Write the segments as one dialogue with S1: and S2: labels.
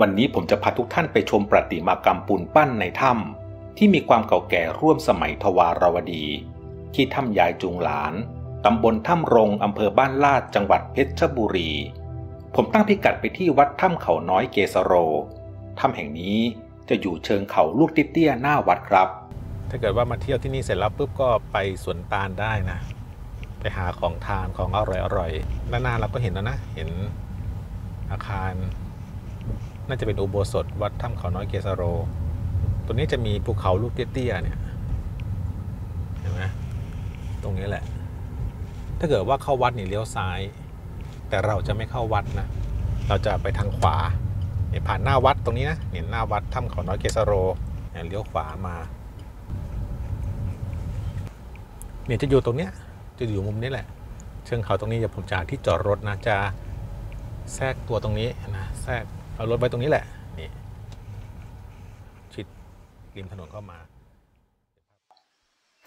S1: วันนี้ผมจะพาทุกท่านไปชมประติมากรรมปูนปั้นในถ้ำที่มีความเก่าแก่ร่วมสมัยทวารวดี ที่ถ้ำยายจุงหลานตำบลถ้ำรงอำเภอบ้านลาดจังหวัดเพชรบุรี ผมตั้งพิกัดไปที่วัดถ้ำเขาน้อยเกสโรถ้ำแห่งนี้จะอยู่เชิงเขาลูกติเตี้ยหน้าวัดครับ
S2: ถ้าเกิดว่ามาเที่ยวที่นี่เสร็จแล้วปุ๊บก็ไปสวนตาลได้นะ ไปหาของทานของอร่อยอร่อยๆด้านหน้าเราก็เห็นแล้วนะ เห็นอาคาร น่าจะเป็นอุโบสถวัดถ้ำเขาน้อยเกสโร ตัวนี้จะมีภูเขาลูกเตี้ยๆเนี่ยเห็นไหมตรงนี้แหละ ถ้าเกิดว่าเข้าวัดนี่เลี้ยวซ้าย แต่เราจะไม่เข้าวัดนะ เราจะไปทางขวาเนี่ยผ่านหน้าวัดตรงนี้นะเนี่ยหน้าวัดถ้ำเขาน้อยเกสโรเนี่ยเลี้ยวขวามาเนี่ยจะอยู่ตรงเนี้ยจะอยู่มุมนี้แหละ เชิงเขาตรงนี้จะผมจะหาที่จอดรถนะจะแทรกตัวตรงนี้นะแทรก เอารถไว้ตรงนี้แหละ นี่ ชิดริมถนนเข้ามา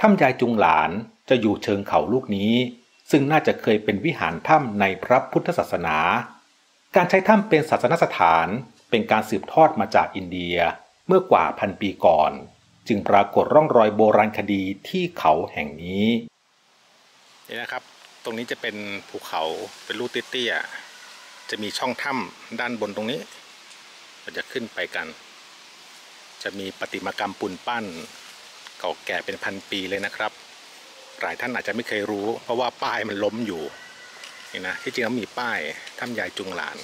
S1: ถ้ำยายจุงหลานจะอยู่เชิงเขาลูกนี้ ซึ่งน่าจะเคยเป็นวิหารถ้ำในพระพุทธศาสนา การใช้ถ้ำเป็นศาสนสถานเป็นการสืบทอดมาจากอินเดียเมื่อกว่าพันปีก่อน จึงปรากฏร่องรอยโบราณคดีที่เขาแห่งนี้
S2: นี่นะครับ ตรงนี้จะเป็นภูเขาเป็นลูกเตี้ยๆ จะมีช่องถ้ำด้านบนตรงนี้เราจะขึ้นไปกัน จะมีประติมากรรมปูนปั้น เก่าแก่เป็นพันปีเลยนะครับ หลายท่านอาจจะไม่เคยรู้ เพราะว่าป้ายมันล้มอยู่นี่นะที่จริงแล้วมีป้ายถ้ำยายจุงหลาน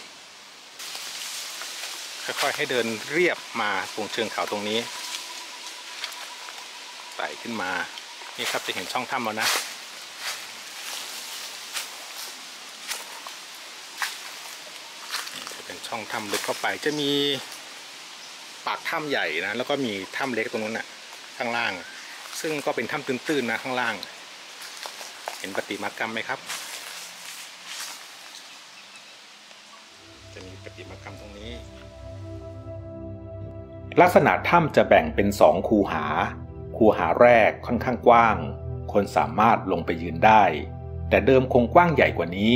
S2: ค่อยๆให้เดินเรียบมาตรงเชิงเขาตรงนี้ไต่ขึ้นมา นี่ครับจะเห็นช่องถ้ำแล้วนะ จะเป็น ช่องถ้ำลึกเข้าไปจะมีปากถ้ำใหญ่นะแล้วก็มีถ้ำเล็กตรงนู้นน่ะข้างล่าง ซึ่งก็เป็นถ้ำตื้นๆนะข้างล่าง เห็นประติมากรรมไหมครับ จะมีประติมากรรมตรงนี้
S1: ลักษณะถ้ำจะแบ่งเป็นสองคูหา คูหาแรกค่อนข้างกว้าง คนสามารถลงไปยืนได้ แต่เดิมคงกว้างใหญ่กว่านี้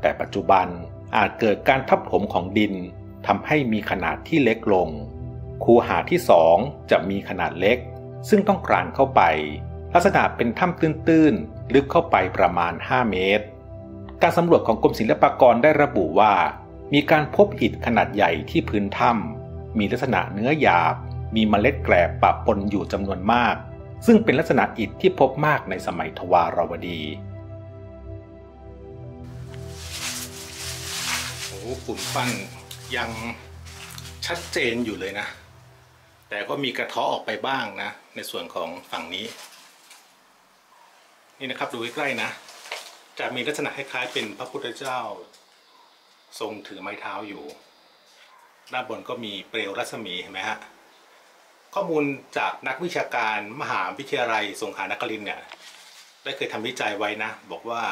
S1: แต่ปัจจุบัน อาจเกิดการทับถมของดินทำให้มีขนาดที่เล็กลง คูหาที่สองจะมีขนาดเล็ก ซึ่งต้องกรานเข้าไป ลักษณะเป็นถ้ำตื้นๆ ลึกเข้าไปประมาณ 5 เมตร การสำรวจของกรมศิลปากรได้ระบุว่า มีการพบหินขนาดใหญ่ที่พื้นถ้ำมีลักษณะเนื้อหยาบ มีเมล็ดแกลบปะปนอยู่จำนวนมาก ซึ่งเป็นลักษณะอิฐที่พบมากในสมัยทวารวดี
S2: โอ้โหปุ่นปั้นยังชัดเจนอยู่เลยนะ แต่ก็มีกระเทาะออกไปบ้างนะ ในส่วนของฝั่งนี้ นี่นะครับดูใกล้ๆนะ จะมีลักษณะคล้ายๆเป็นพระพุทธเจ้า ทรงถือไม้เท้าอยู่ ด้านบนก็มีเปลวรัศมีเห็นไหมฮะข้อมูลจากนักวิชาการมหาวิทยาลัยสงขลานครินทร์เนี่ยได้เคยทำวิจัยไว้นะ บอกว่า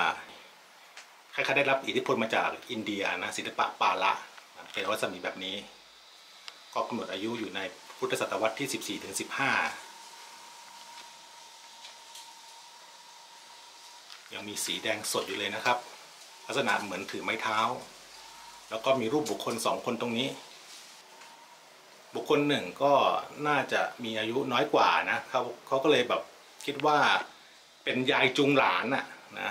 S2: คล้ายๆได้รับอิทธิพลมาจากอินเดียนะศิลปะปาละเป็นรัศมีแบบนี้ ก็กำหนดอายุอยู่ในพุทธศตวรรษที่ 14ถึง15 ยังมีสีแดงสดอยู่เลยนะครับ ลักษณะเหมือนถือไม้เท้า แล้วก็มีรูปบุคคลสองคนตรงนี้ บุคคลหนึ่งก็น่าจะมีอายุน้อยกว่านะเขาเขาก็เลยแบบคิดว่าเป็นยายจุงหลานน่ะนะ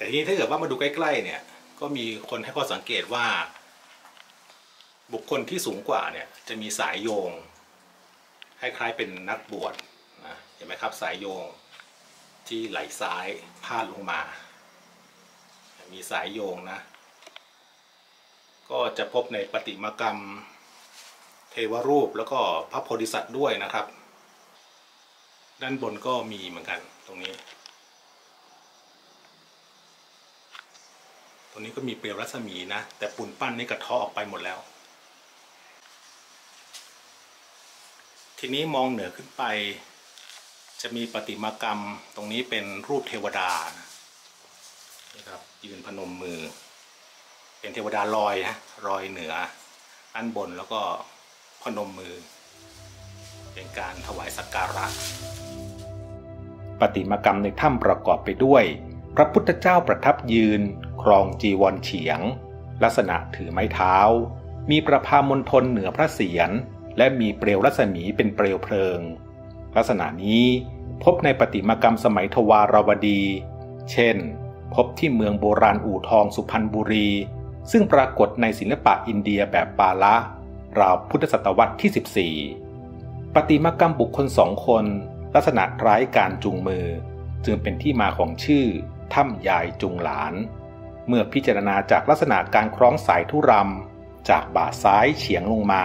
S2: แต่ทีนี้ถ้าเกิดว่ามาดูใกล้ๆเนี่ยก็มีคนให้ข้อสังเกตว่า บุคคลที่สูงกว่าเนี่ยจะมีสายโยงคล้ายๆเป็นนักบวชนะเห็นไหมครับสายโยงที่ไหล่ซ้ายพาดลงมา มีสายโยงนะ ก็จะพบในปฏิมากรรมเทวรูปแล้วก็พระโพธิสัตว์ด้วยนะครับ ด้านบนก็มีเหมือนกันตรงนี้ ตรงนี้ก็มีเปลวรัศมีนะ แต่ปูนปั้นนี่กระเทาะออกไปหมดแล้ว ทีนี้มองเหนือขึ้นไป จะมีประติมากรรมตรงนี้เป็นรูปเทวดานะนี่ครับยืนพนมมือ เป็นเทวดาลอยนะลอยเหนืออันบนแล้วก็พนมมือ เป็นการถวายสักการะ
S1: ปฏิมากรรมในถ้ำประกอบไปด้วย พระพุทธเจ้าประทับยืน ครองจีวรเฉียง ลักษณะถือไม้เท้า มีประพามณฑลเหนือพระเศียร และมีเปลวรัศมีเป็นเปลวเพลิง ลักษณะนี้พบในปฏิมากรรมสมัยทวารวดี เช่น พบที่เมืองโบราณอู่ทองสุพรรณบุรี ซึ่งปรากฏในศิลปะอินเดียแบบปาละ ราวพุทธศตวรรษที่ 14 ปฏิมากรรมบุคคลสองคน ลักษณะคล้ายการจูงมือ จึงเป็นที่มาของชื่อถ้ำยายจุงหลาน เมื่อพิจารณาจากลักษณะการคล้องสายทุรำจากบ่าซ้ายเฉียงลงมา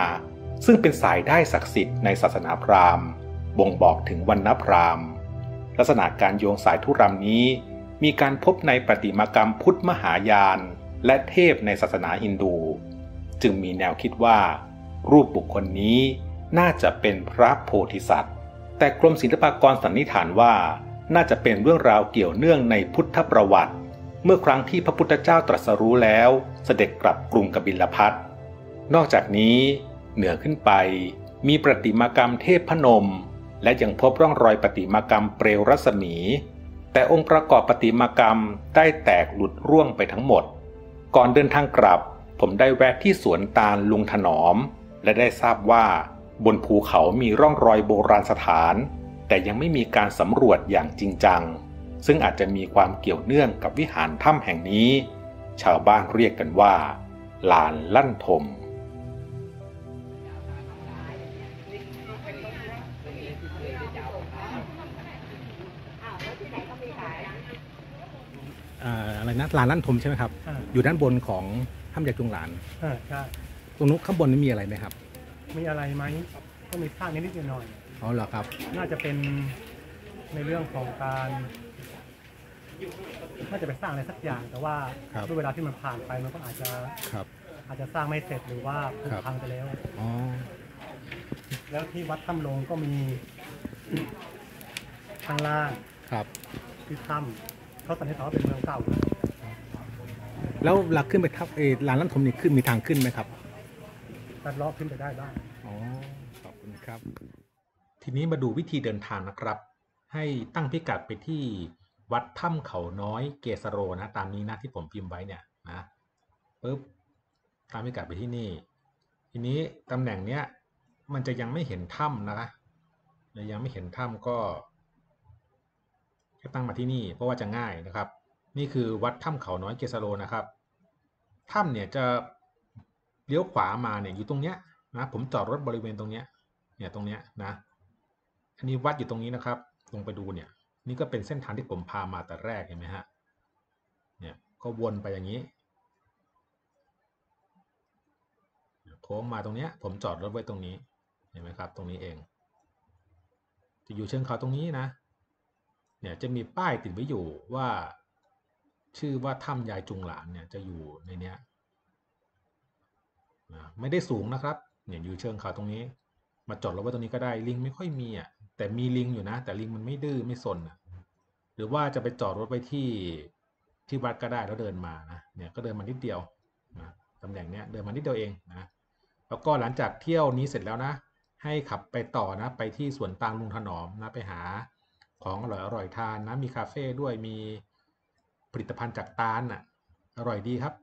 S1: ซึ่งเป็นสายได้ศักดิ์สิทธิ์ในศาสนาพราหมณ์ บ่งบอกถึงวันนพราหมณ์ ลักษณะการโยงสายทุรำนี้ มีการพบในประติมากรรมพุทธมหายาน และเทพในศาสนาฮินดู จึงมีแนวคิดว่า รูปบุคคลนี้น่าจะเป็นพระโพธิสัตว์ แต่กรมศิลปากรสันนิษฐานว่า น่าจะเป็นเรื่องราวเกี่ยวเนื่องในพุทธประวัติ เมื่อครั้งที่พระพุทธเจ้าตรัสรู้แล้วเสด็จกลับกรุงกบิลพัทนอกจากนี้เหนือขึ้นไปมีประติมากรรมเทพพนม และยังพบร่องรอยประติมากรรมเปลวรัศมี แต่องค์ประกอบประติมากรรมได้แตกหลุดร่วงไปทั้งหมด ก่อนเดินทางกลับ ผมได้แวะที่สวนตาลลุงถนอม และได้ทราบว่า บนภูเขามีร่องรอยโบราณสถาน แต่ยังไม่มีการสำรวจอย่างจริงจัง ซึ่งอาจจะมีความเกี่ยวเนื่องกับวิหารถ้ำแห่งนี้ ชาวบ้านเรียกกันว่า ลานลั่นทม
S2: อะไรนะลานลั่นทมใช่ไหมครับ
S3: อ่า
S2: อยู่ด้านบนของถ้ำยายจุงหลาน
S3: อ่าใช่
S2: ตรงนู้นข้างบนนี้มีอะไรไหมครับ
S3: มีอะไรไหมก็มีสร้างนิดๆหน่อย
S2: อ๋อเหรอครับ
S3: ๆน่าจะเป็นในเรื่องของการ น่าจะไปสร้างอะไรสักอย่าง แต่ว่า
S2: ครับ
S3: ด้วยเวลาที่มันผ่านไปมันก็อาจจะ
S2: ครับ
S3: อาจจะสร้างไม่เสร็จหรือว่าผุ
S2: ครับ
S3: พังไปแล้ว
S2: อ๋อ
S3: แล้วที่วัดถ้ำลงก็มี ข้างล่าง
S2: ครับ
S3: ที่ถ้ำเขาสันนิษฐานว่าเป็นเมืองเก่า
S2: แล้วหลักขึ้นไปทับเออลานลั่นทมนี่ขึ้นมีทางขึ้นไหมครับ
S3: ตัดเลาะขึ้นไปได้บ้าง
S2: อ๋อ ขอบคุณครับ ทีนี้มาดูวิธีเดินทางนะครับ ให้ตั้งพิกัดไปที่ วัดถ้ำเขาน้อยเกสโรนะ ตามนี้นะที่ผมพิมพ์ไว้เนี่ยนะปุ๊บตามพิกัดไปที่นี่ ทีนี้ตำแหน่งเนี้ยมันจะยังไม่เห็นถ้ำนะคะเลยยังไม่เห็นถ้ำก็แค่ตั้งมาที่นี่เพราะว่าจะง่ายนะครับ นี่คือวัดถ้ำเขาน้อยเกสโรนะครับถ้ำเนี่ยจะเลี้ยวขวามาเนี่ยอยู่ตรงเนี้ยนะผมจอดรถบริเวณตรงเนี้ยเนี่ยตรงเนี้ยนะอันนี้วัดอยู่ตรงนี้นะครับ ลงไปดูเนี่ย นี่ก็เป็นเส้นทางที่ผมพามาแต่แรกเห็นไหมฮะเนี่ยก็วนไปอย่างนี้โค้งมาตรงเนี้ยผมจอดรถไว้ตรงนี้เห็นไหมครับ ตรงนี้เอง จะอยู่เชิงเขาตรงนี้นะ เนี่ยจะมีป้ายติดไว้อยู่ว่า ชื่อว่าถ้ำยายจุงหลานเนี่ยจะอยู่ในเนี้ยไม่ได้สูงนะครับ เนี่ยอยู่เชิงเขาตรงนี้ มาจอดรถไว้ตรงนี้ก็ได้ลิงไม่ค่อยมีอะ แต่มีลิงอยู่นะ แต่ลิงมันไม่ดื้อไม่สนอะหรือว่าจะไปจอดรถไว้ที่ที่วัดก็ได้แล้วเดินมานะเนี่ยก็เดินมานิดเดียวนะตำแหน่งเนี้ยเดินมานิดเดียวเองนะแล้วก็หลังจากเที่ยวนี้เสร็จแล้วนะ ให้ขับไปต่อนะไปที่สวนตางลุงถนอมนะไปหาของอร่อยอร่อยทานนะมีคาเฟ่ด้วยมีผลิตภัณฑ์จากตาลอะอร่อยดีครับ